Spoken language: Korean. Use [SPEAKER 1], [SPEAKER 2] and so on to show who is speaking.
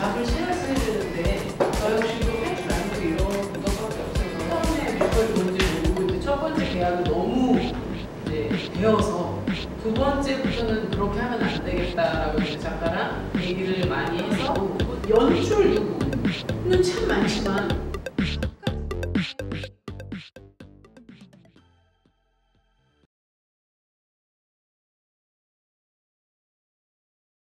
[SPEAKER 1] 답을 실현해야 되는데 저 역시도 팩트 아니고 이런 구조밖에 없어서 처음에 몇 가지 뭔지 모르고 이제 첫 번째 계약을 너무 이제 배워서 두 번째부터는 그렇게 하면 안 되겠다라고 작가랑 얘기를 많이 해서 연출 도구는 참 많지만